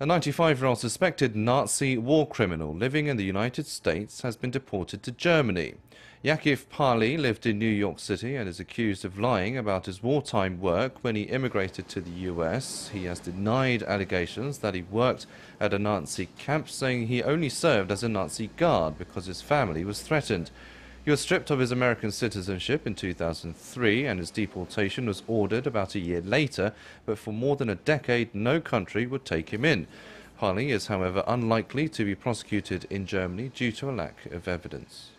A 95-year-old suspected Nazi war criminal living in the United States has been deported to Germany. Jakiw Palij lived in New York City and is accused of lying about his wartime work when he immigrated to the US. He has denied allegations that he worked at a Nazi camp, saying he only served as a Nazi guard because his family was threatened. He was stripped of his American citizenship in 2003 and his deportation was ordered about a year later, but for more than a decade no country would take him in. Palij is however unlikely to be prosecuted in Germany due to a lack of evidence.